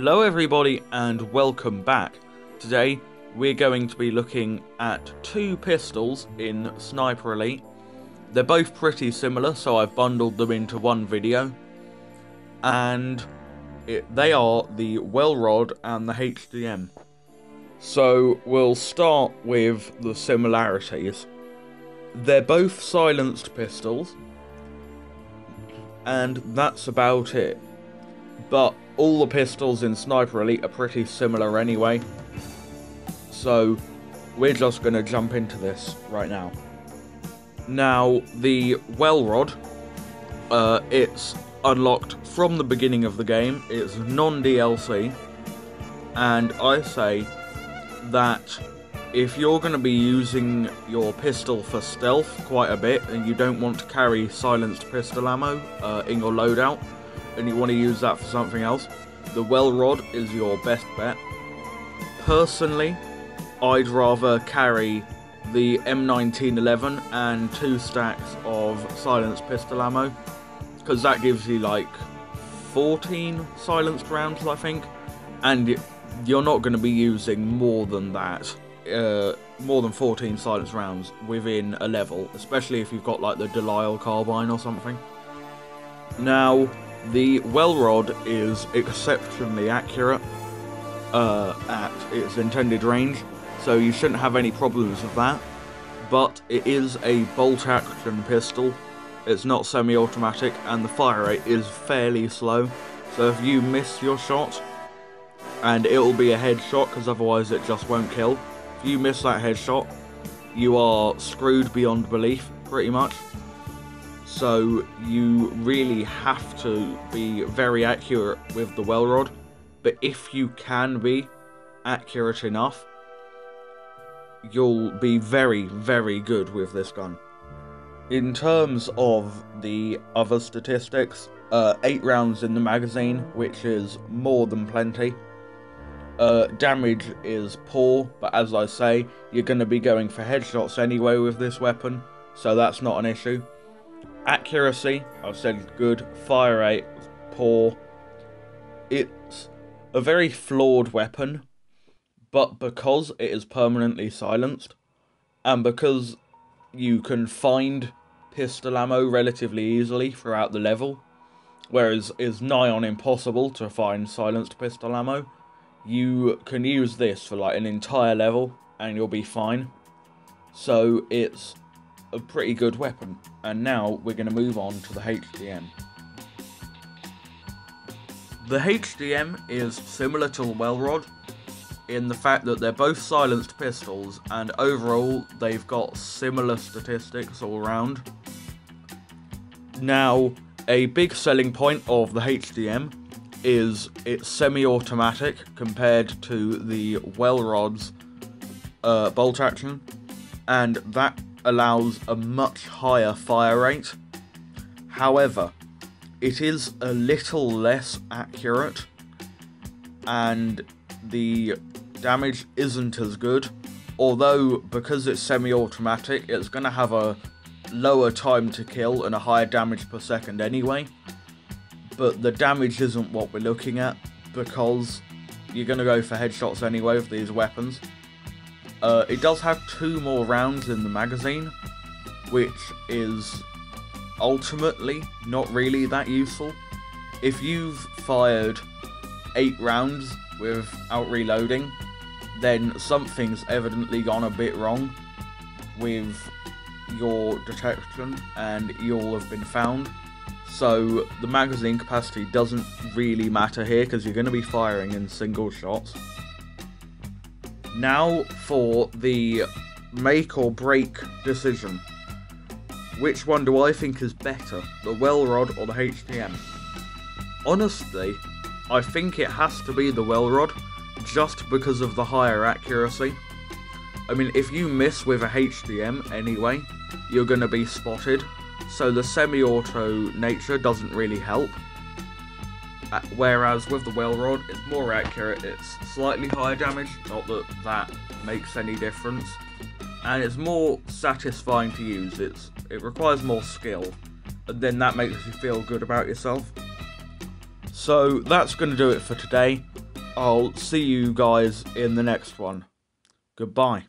Hello everybody and welcome back. Today we're going to be looking at two pistols in Sniper Elite. They're both pretty similar so I've bundled them into one video. And it, they are the Welrod and the HDM. So we'll start with the similarities. They're both silenced pistols. And that's about it. But all the pistols in Sniper Elite are pretty similar anyway. So, we're just going to jump into this right now. Now, the Welrod, uh, it's unlocked from the beginning of the game. It's non-DLC. And I say that if you're going to be using your pistol for stealth quite a bit and you don't want to carry silenced pistol ammo uh, in your loadout, and you want to use that for something else, the Welrod is your best bet. Personally, I'd rather carry the M1911 and two stacks of silenced pistol ammo, because that gives you like 14 silenced rounds, I think, and you're not going to be using more than that. Uh, more than 14 silenced rounds within a level, especially if you've got like the Delisle carbine or something. Now, the Welrod is exceptionally accurate uh, at its intended range, so you shouldn't have any problems with that. But it is a bolt action pistol, it's not semi automatic, and the fire rate is fairly slow. So if you miss your shot, and it'll be a headshot because otherwise it just won't kill, if you miss that headshot, you are screwed beyond belief, pretty much. So you really have to be very accurate with the Welrod. But if you can be accurate enough, you'll be very, very good with this gun. In terms of the other statistics, uh, 8 rounds in the magazine, which is more than plenty. Uh, damage is poor, but as I say, you're going to be going for headshots anyway with this weapon, so that's not an issue. Accuracy, I've said good. Fire rate, poor. It's a very flawed weapon, but because it is permanently silenced, and because you can find pistol ammo relatively easily throughout the level, whereas it's nigh on impossible to find silenced pistol ammo, you can use this for like an entire level and you'll be fine. So it's a pretty good weapon. And now we're going to move on to the HDM. The HDM is similar to the Welrod in the fact that they're both silenced pistols and overall they've got similar statistics all around. Now, a big selling point of the HDM is it's semi-automatic compared to the Welrod's uh, bolt action and that allows a much higher fire rate. However, it is a little less accurate and the damage isn't as good. Although, because it's semi-automatic, it's going to have a lower time to kill and a higher damage per second anyway. But the damage isn't what we're looking at because you're going to go for headshots anyway with these weapons. Uh, it does have two more rounds in the magazine, which is ultimately not really that useful. If you've fired eight rounds without reloading, then something's evidently gone a bit wrong with your detection and you'll have been found. So the magazine capacity doesn't really matter here because you're going to be firing in single shots. Now for the make or break decision. Which one do I think is better, the Welrod or the HDM? Honestly, I think it has to be the Welrod, just because of the higher accuracy. I mean, if you miss with a HDM anyway, you're going to be spotted, so the semi-auto nature doesn't really help. Uh, whereas with the Welrod, it's more accurate, it's slightly higher damage, not that that makes any difference. And it's more satisfying to use, it's it requires more skill, and then that makes you feel good about yourself. So that's going to do it for today. I'll see you guys in the next one. Goodbye.